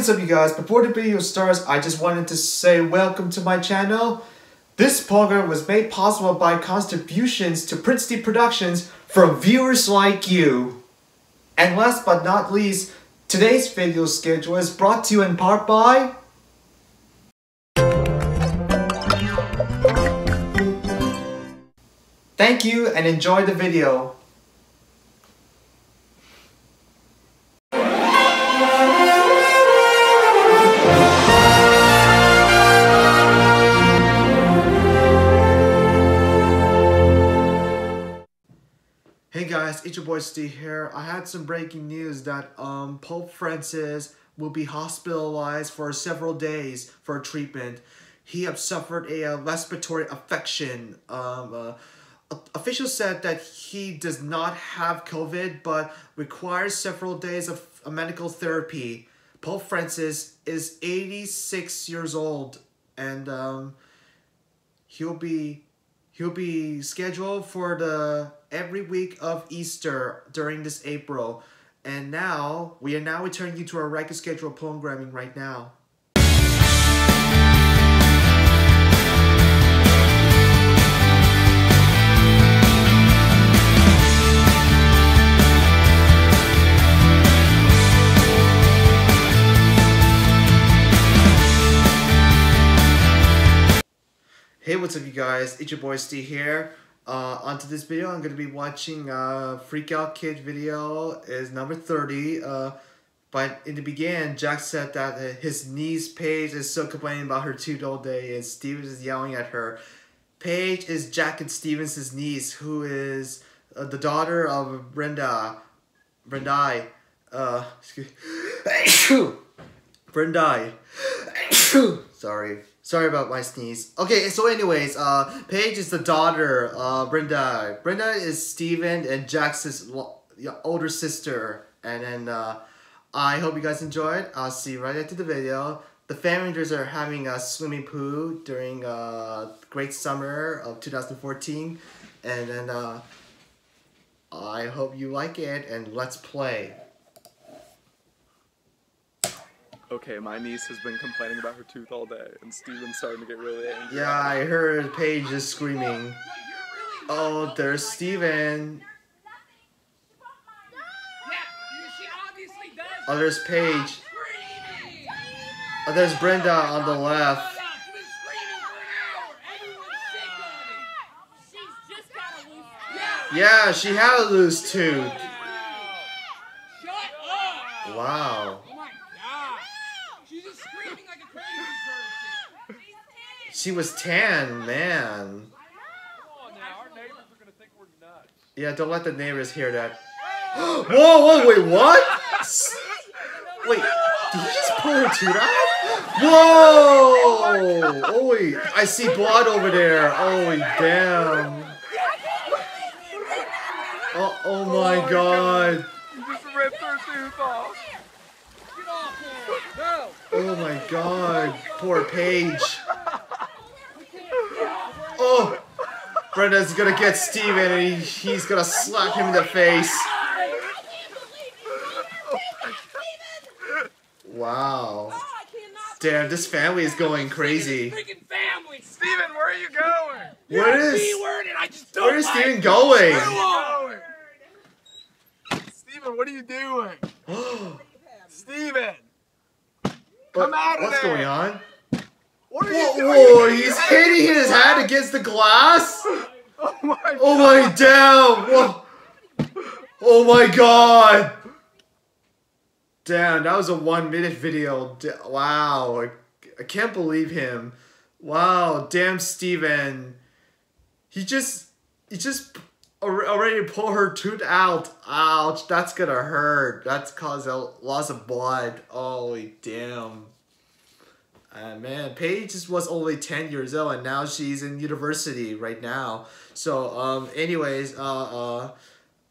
what's up you guys? Before the video starts, I just wanted to say welcome to my channel. This program was made possible by contributions to Princely Productions from viewers like you. And last but not least, today's video schedule is brought to you in part by... Thank you and enjoy the video. Guys, it's your boy Steve here. I had some breaking news that um, Pope Francis will be hospitalized for several days for treatment. He has suffered a, uh, respiratory infection. Um, uh, officials said that he does not have COVID but requires several days of medical therapy. Pope Francis is 86 years old and um, he'll be he'll be scheduled for the every week of Easter during this April. And now, we are now returning you to our regular schedule programming right now. Hey, what's up you guys? It's your boy Steve here. Uh, onto this video, I'm going to be watching uh, Freak Out Kid video is number 30. Uh, but in the beginning, Jack said that his niece Paige is still complaining about her tooth all day and Stevens is yelling at her. Paige is Jack and Stevens' niece who is uh, the daughter of Brenda. Brenda. Uh, excuse Brenda. Sorry. Sorry about my sneeze. Okay, so anyways, uh, Paige is the daughter, uh, Brenda. Brenda is Steven and Jack's older sister. And then, uh, I hope you guys enjoyed. I'll see you right after the video. The Family are having a swimming pool during, uh, Great Summer of 2014. And then, uh, I hope you like it and let's play. Okay, my niece has been complaining about her tooth all day, and Steven's starting to get really angry. Yeah, I heard Paige is screaming. Oh, there's Steven. Oh, there's Paige. Oh, there's Brenda on the left. Yeah, she had a loose tooth. Wow. She was tan, man. Yeah, don't let the neighbors hear that. whoa, whoa, wait, what? Wait, did he just pull her tooth out? Whoa! Oh, wait, I see blood over there. Oh, damn. Oh, oh my oh, god. just ripped her tooth off. Oh my god. Poor Paige. Oh! Brenda's gonna get Steven and he, he's gonna slap him in the face. Wow. Damn, this family is going crazy. Steven, where are you going? Where is Where is Steven going? Steven, what are you doing? Steven! Come out of What's there. going on? What are Whoa, doing? whoa, he's hitting his head against the glass? Oh, oh my god. Oh my damn! Whoa. Oh my god! Damn, that was a one minute video. Wow, I, I can't believe him. Wow, damn Steven. He just, he just already pulled her tooth out. Ouch, that's gonna hurt. That's caused a loss of blood. Holy damn. Uh, man, Paige was only 10 years old and now she's in university right now. So, um, anyways, uh, uh,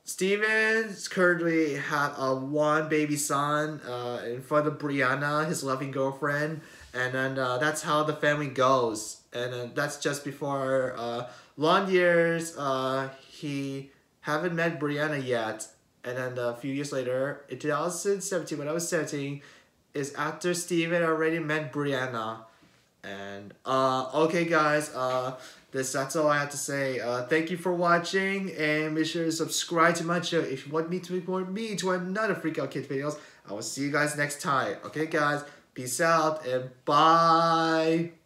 Stevens currently had a one baby son, uh, in front of Brianna, his loving girlfriend. And then, uh, that's how the family goes. And then that's just before, uh, long years, uh, he haven't met Brianna yet. And then a few years later, in 2017, when I was 17, is after Steven already met Brianna. And uh okay guys, uh this that's all I have to say. Uh thank you for watching and make sure to subscribe to my channel if you want me to report me to another Freak Out Kid videos. I will see you guys next time. Okay guys, peace out and bye.